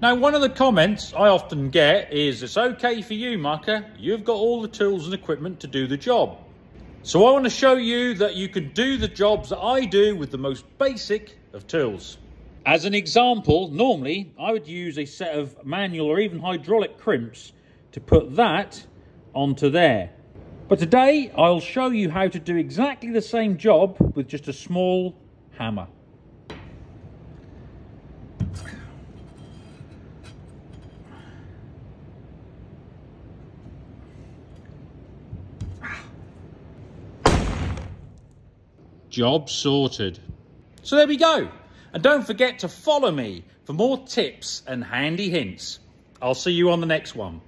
Now, one of the comments I often get is, it's okay for you, mucker. You've got all the tools and equipment to do the job. So I want to show you that you can do the jobs that I do with the most basic of tools. As an example, normally I would use a set of manual or even hydraulic crimps to put that onto there. But today I'll show you how to do exactly the same job with just a small hammer. Job sorted. So there we go. And don't forget to follow me for more tips and handy hints. I'll see you on the next one.